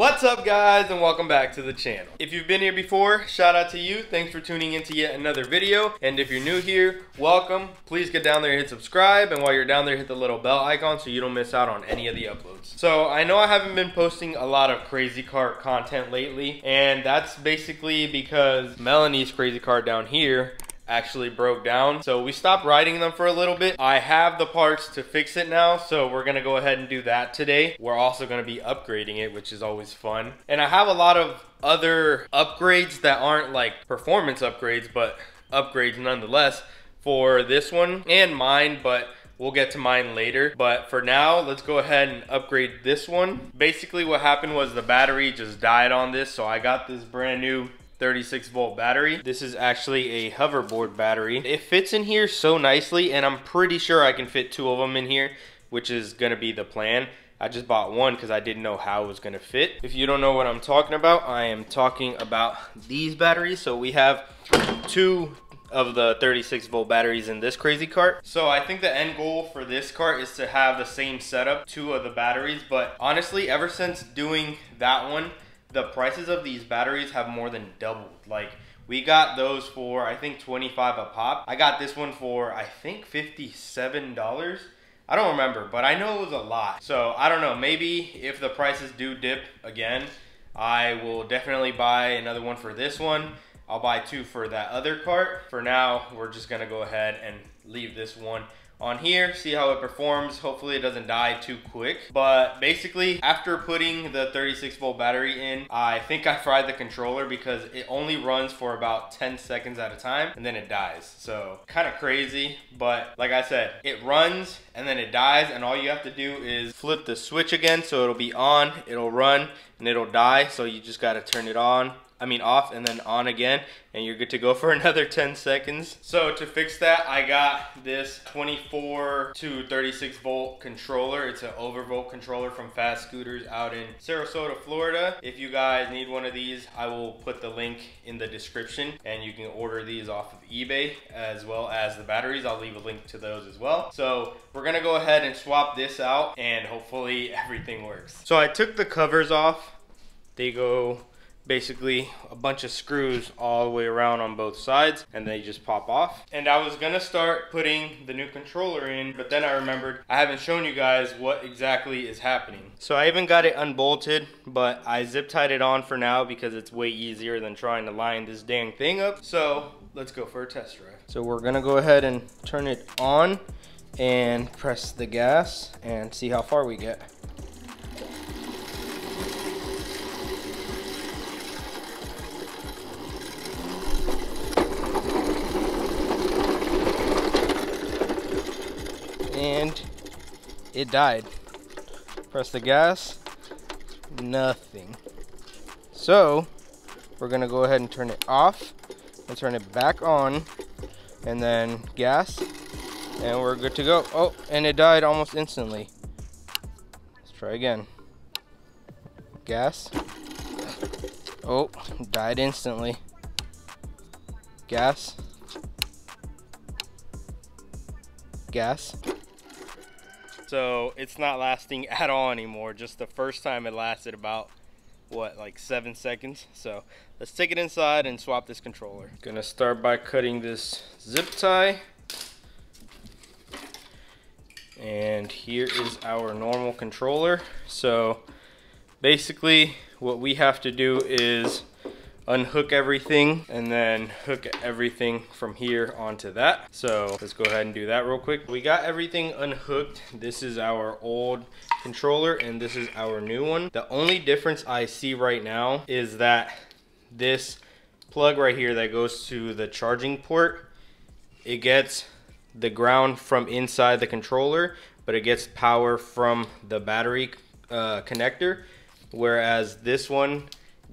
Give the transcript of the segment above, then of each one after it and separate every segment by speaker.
Speaker 1: What's up guys and welcome back to the channel. If you've been here before, shout out to you. Thanks for tuning into yet another video. And if you're new here, welcome. Please get down there and hit subscribe. And while you're down there, hit the little bell icon so you don't miss out on any of the uploads. So I know I haven't been posting a lot of crazy cart content lately. And that's basically because Melanie's crazy cart down here actually broke down. So we stopped riding them for a little bit. I have the parts to fix it now, so we're gonna go ahead and do that today. We're also gonna be upgrading it, which is always fun. And I have a lot of other upgrades that aren't like performance upgrades, but upgrades nonetheless for this one and mine, but We'll get to mine later. But for now, let's go ahead and upgrade this one. Basically what happened was the battery just died on this. So I got this brand new 36 volt battery. This is actually a hoverboard battery. It fits in here so nicely and I'm pretty sure I can fit two of them in here, which is gonna be the plan. I just bought one because I didn't know how it was gonna fit. If you don't know what I'm talking about, I am talking about these batteries. So we have two of the 36 volt batteries in this crazy cart. So I think the end goal for this cart is to have the same setup, two of the batteries. But honestly, ever since doing that one, the prices of these batteries have more than doubled. Like we got those for I think 25 a pop. I got this one for I think $57. I don't remember, but I know it was a lot. So I don't know, maybe if the prices do dip again, I will definitely buy another one for this one. I'll buy two for that other cart. For now, we're just gonna go ahead and leave this one on here, see how it performs. Hopefully it doesn't die too quick. But basically, after putting the 36 volt battery in, I think I fried the controller because it only runs for about 10 seconds at a time and then it dies. So kind of crazy, but like I said, it runs and then it dies and all you have to do is flip the switch again so it'll be on, it'll run, and it'll die. So you just gotta turn it on I mean off and then on again and you're good to go for another 10 seconds. So to fix that, I got this 24 to 36 volt controller. It's an overvolt controller from Fast Scooters out in Sarasota, Florida. If you guys need one of these, I will put the link in the description and you can order these off of eBay as well as the batteries. I'll leave a link to those as well. So we're gonna go ahead and swap this out and hopefully everything works. So I took the covers off. They go basically a bunch of screws all the way around on both sides and they just pop off. And I was gonna start putting the new controller in, but then I remembered I haven't shown you guys what exactly is happening. So I even got it unbolted, but I zip tied it on for now because it's way easier than trying to line this dang thing up. So let's go for a test drive. So we're gonna go ahead and turn it on and press the gas and see how far we get. and it died. Press the gas, nothing. So we're gonna go ahead and turn it off and turn it back on and then gas and we're good to go. Oh, and it died almost instantly. Let's try again. Gas. Oh, died instantly. Gas. Gas. So it's not lasting at all anymore. Just the first time it lasted about, what, like seven seconds. So let's take it inside and swap this controller. Gonna start by cutting this zip tie. And here is our normal controller. So basically what we have to do is unhook everything and then hook everything from here onto that. So let's go ahead and do that real quick. We got everything unhooked. This is our old controller and this is our new one. The only difference I see right now is that this plug right here that goes to the charging port, it gets the ground from inside the controller, but it gets power from the battery uh, connector. Whereas this one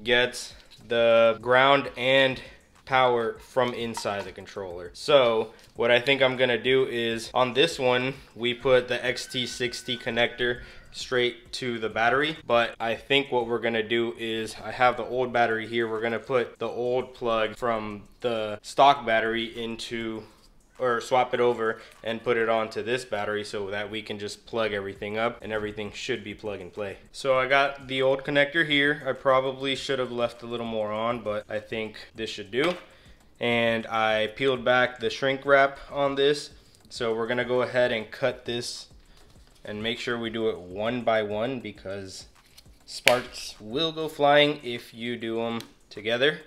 Speaker 1: gets the ground and power from inside the controller. So what I think I'm gonna do is on this one, we put the XT60 connector straight to the battery. But I think what we're gonna do is I have the old battery here. We're gonna put the old plug from the stock battery into or swap it over and put it onto this battery so that we can just plug everything up and everything should be plug and play. So I got the old connector here. I probably should have left a little more on, but I think this should do. And I peeled back the shrink wrap on this. So we're gonna go ahead and cut this and make sure we do it one by one because sparks will go flying if you do them together.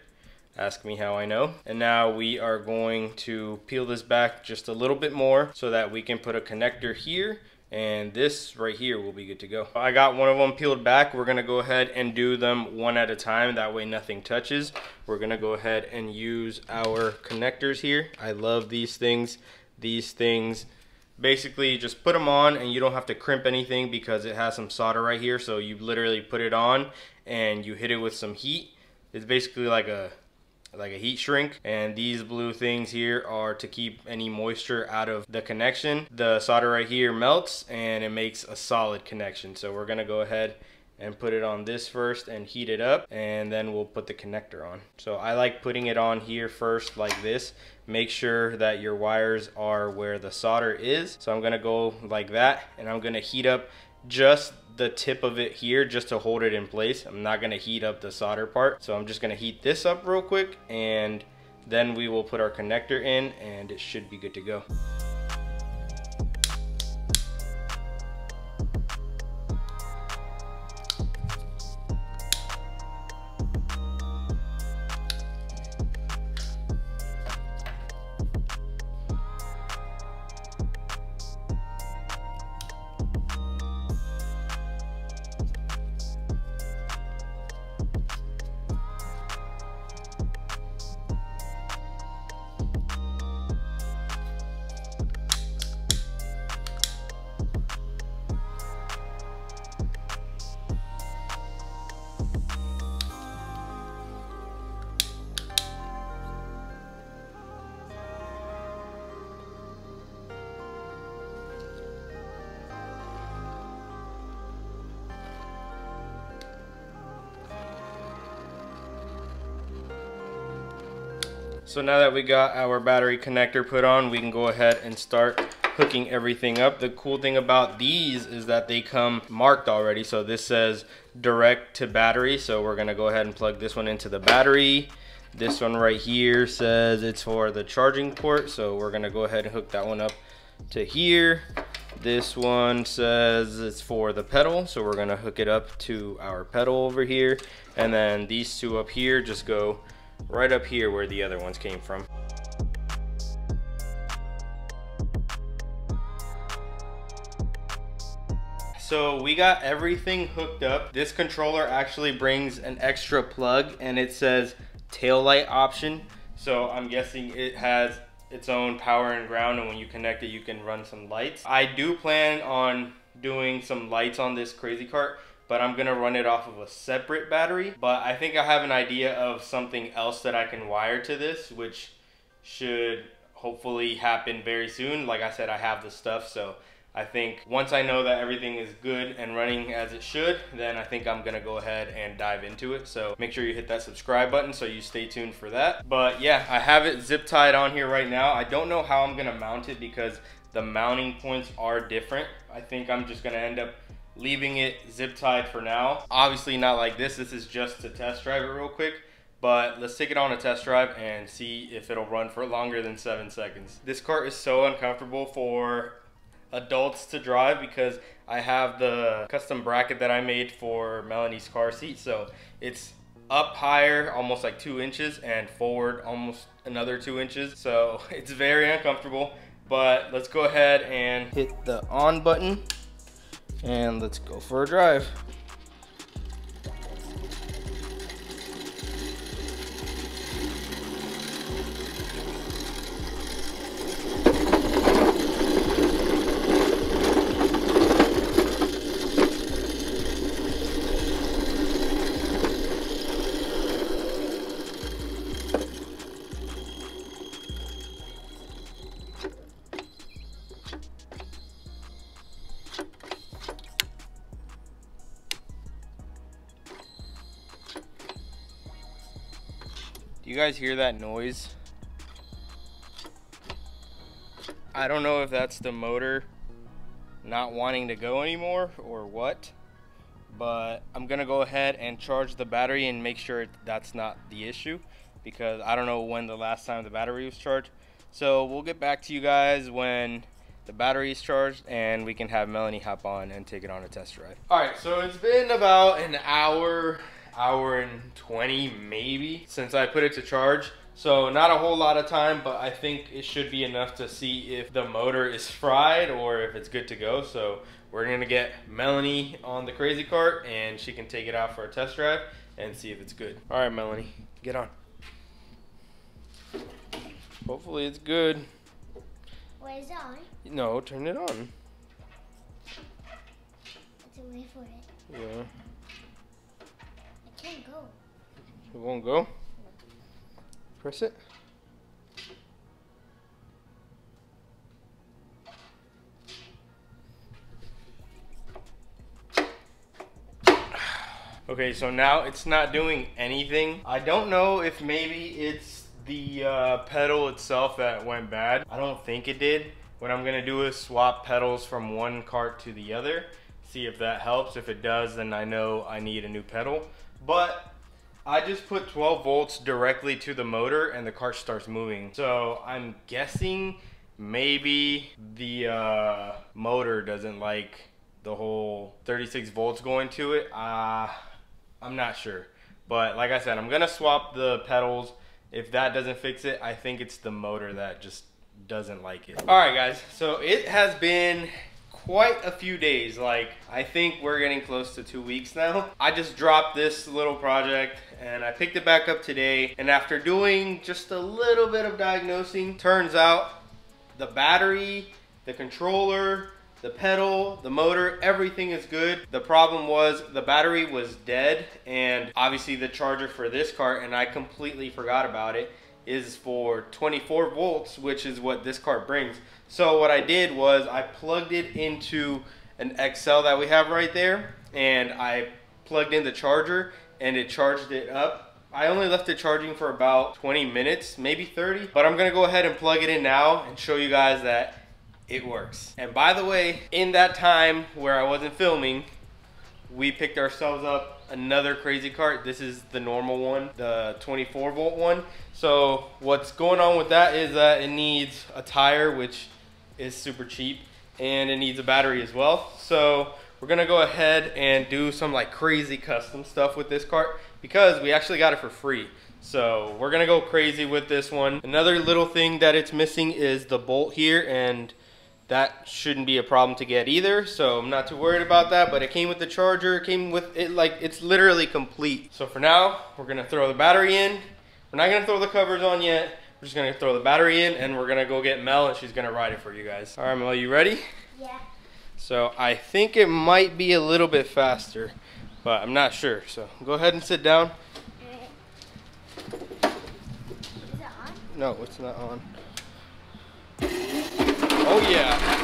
Speaker 1: Ask me how I know. And now we are going to peel this back just a little bit more so that we can put a connector here and this right here will be good to go. I got one of them peeled back. We're gonna go ahead and do them one at a time. That way nothing touches. We're gonna go ahead and use our connectors here. I love these things. These things basically just put them on and you don't have to crimp anything because it has some solder right here. So you literally put it on and you hit it with some heat. It's basically like a like a heat shrink. And these blue things here are to keep any moisture out of the connection. The solder right here melts and it makes a solid connection. So we're gonna go ahead and put it on this first and heat it up and then we'll put the connector on. So I like putting it on here first like this. Make sure that your wires are where the solder is. So I'm gonna go like that and I'm gonna heat up just the tip of it here just to hold it in place. I'm not gonna heat up the solder part. So I'm just gonna heat this up real quick and then we will put our connector in and it should be good to go. So now that we got our battery connector put on, we can go ahead and start hooking everything up. The cool thing about these is that they come marked already. So this says direct to battery. So we're gonna go ahead and plug this one into the battery. This one right here says it's for the charging port. So we're gonna go ahead and hook that one up to here. This one says it's for the pedal. So we're gonna hook it up to our pedal over here. And then these two up here just go right up here where the other ones came from. So we got everything hooked up. This controller actually brings an extra plug and it says tail light option. So I'm guessing it has its own power and ground and when you connect it you can run some lights. I do plan on doing some lights on this crazy cart but I'm gonna run it off of a separate battery. But I think I have an idea of something else that I can wire to this, which should hopefully happen very soon. Like I said, I have the stuff, so I think once I know that everything is good and running as it should, then I think I'm gonna go ahead and dive into it. So make sure you hit that subscribe button so you stay tuned for that. But yeah, I have it zip tied on here right now. I don't know how I'm gonna mount it because the mounting points are different. I think I'm just gonna end up leaving it zip tied for now. Obviously not like this, this is just to test drive it real quick. But let's take it on a test drive and see if it'll run for longer than seven seconds. This cart is so uncomfortable for adults to drive because I have the custom bracket that I made for Melanie's car seat. So it's up higher, almost like two inches, and forward almost another two inches. So it's very uncomfortable. But let's go ahead and hit the on button and let's go for a drive. Guys hear that noise? I don't know if that's the motor not wanting to go anymore or what, but I'm gonna go ahead and charge the battery and make sure that's not the issue because I don't know when the last time the battery was charged. So we'll get back to you guys when the battery is charged and we can have Melanie hop on and take it on a test drive. All right, so it's been about an hour, hour and 20 maybe since I put it to charge. So not a whole lot of time, but I think it should be enough to see if the motor is fried or if it's good to go. So we're gonna get Melanie on the crazy cart and she can take it out for a test drive and see if it's good. All right, Melanie, get on. Hopefully it's good.
Speaker 2: Wait, is it on?
Speaker 1: No, turn it on.
Speaker 2: Let's wait for it.
Speaker 1: Yeah.
Speaker 2: I can't go.
Speaker 1: It won't go? Press it. Okay, so now it's not doing anything. I don't know if maybe it's the uh, pedal itself that went bad. I don't think it did. What I'm gonna do is swap pedals from one cart to the other, see if that helps. If it does, then I know I need a new pedal. But I just put 12 volts directly to the motor and the cart starts moving. So I'm guessing maybe the uh, motor doesn't like the whole 36 volts going to it. Uh, I'm not sure. But like I said, I'm gonna swap the pedals. If that doesn't fix it, I think it's the motor that just doesn't like it. All right, guys. So it has been quite a few days. Like, I think we're getting close to two weeks now. I just dropped this little project and I picked it back up today. And after doing just a little bit of diagnosing, turns out the battery, the controller, the pedal, the motor, everything is good. The problem was the battery was dead and obviously the charger for this cart, and I completely forgot about it, is for 24 volts, which is what this cart brings. So what I did was I plugged it into an XL that we have right there and I plugged in the charger and it charged it up. I only left it charging for about 20 minutes, maybe 30, but I'm gonna go ahead and plug it in now and show you guys that it works. And by the way, in that time where I wasn't filming, we picked ourselves up another crazy cart. This is the normal one, the 24 volt one. So what's going on with that is that it needs a tire, which is super cheap, and it needs a battery as well. So we're gonna go ahead and do some like crazy custom stuff with this cart because we actually got it for free. So we're gonna go crazy with this one. Another little thing that it's missing is the bolt here and that shouldn't be a problem to get either so i'm not too worried about that but it came with the charger it came with it like it's literally complete. So for now we're gonna throw the battery in. We're not gonna throw the covers on yet. We're just gonna throw the battery in and we're gonna go get mel and she's gonna ride it for you guys. All right mel you ready?
Speaker 2: Yeah.
Speaker 1: so i think it might be a little bit faster but i'm not sure so go ahead and sit down.
Speaker 2: Is it on?
Speaker 1: no it's not on oh yeah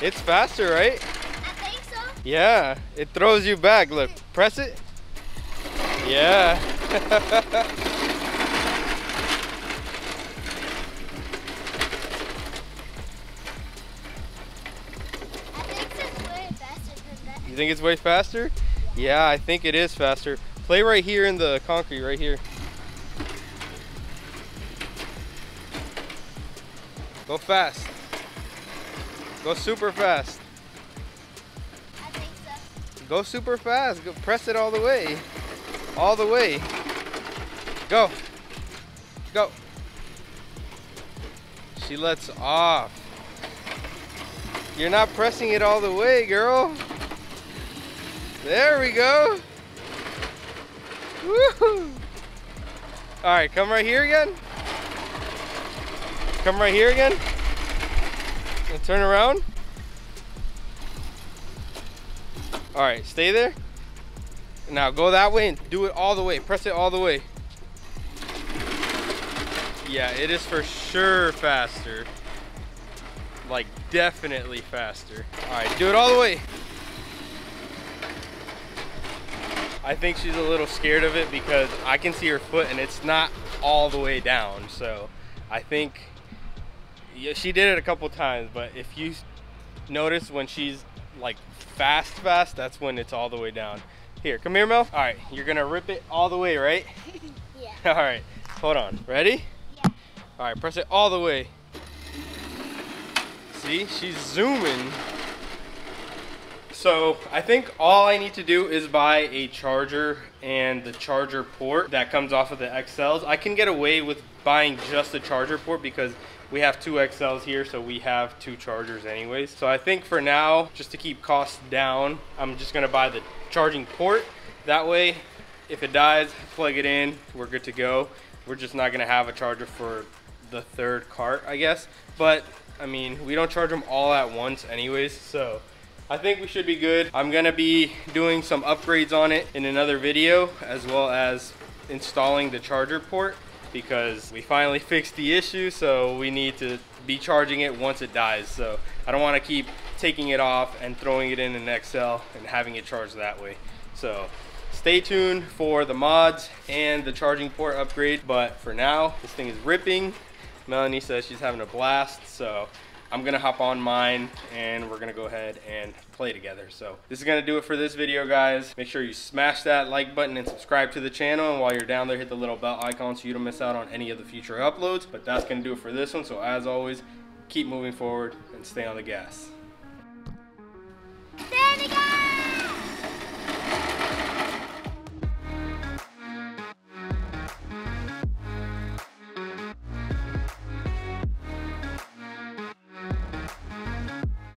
Speaker 1: It's faster, right?
Speaker 2: I think so.
Speaker 1: Yeah, it throws you back. Look, press it. Yeah.
Speaker 2: think it's way faster?
Speaker 1: Yeah, I think it is faster. Play right here in the concrete, right here. Go fast. Go super fast.
Speaker 2: I think so.
Speaker 1: Go super fast. Go press it all the way. All the way. Go. Go. She lets off. You're not pressing it all the way, girl. There we go. Woohoo. All right, come right here again. Come right here again. And turn around. All right, stay there. Now go that way and do it all the way. Press it all the way. Yeah, it is for sure faster. Like definitely faster. All right, do it all the way. I think she's a little scared of it because I can see her foot and it's not all the way down. So I think yeah, she did it a couple times, but if you notice when she's like fast, fast, that's when it's all the way down. Here, come here, Mel. All right, you're gonna rip it all the way, right?
Speaker 2: Yeah.
Speaker 1: All right, hold on. Ready?
Speaker 2: Yeah.
Speaker 1: All right, press it all the way. See, she's zooming. So I think all I need to do is buy a charger and the charger port that comes off of the XLs. I can get away with buying just the charger port because we have two XLs here, so we have two chargers anyways. So I think for now, just to keep costs down, I'm just gonna buy the charging port. That way, if it dies, plug it in, we're good to go. We're just not gonna have a charger for the third cart, I guess. But I mean, we don't charge them all at once anyways, so I think we should be good. I'm gonna be doing some upgrades on it in another video, as well as installing the charger port because we finally fixed the issue, so we need to be charging it once it dies. So I don't wanna keep taking it off and throwing it in an XL and having it charged that way. So stay tuned for the mods and the charging port upgrade. But for now, this thing is ripping. Melanie says she's having a blast, so I'm gonna hop on mine and we're gonna go ahead and play together. So this is gonna do it for this video guys. Make sure you smash that like button and subscribe to the channel. And while you're down there, hit the little bell icon so you don't miss out on any of the future uploads. But that's gonna do it for this one. So as always, keep moving forward and stay on the gas. Stay on the gas!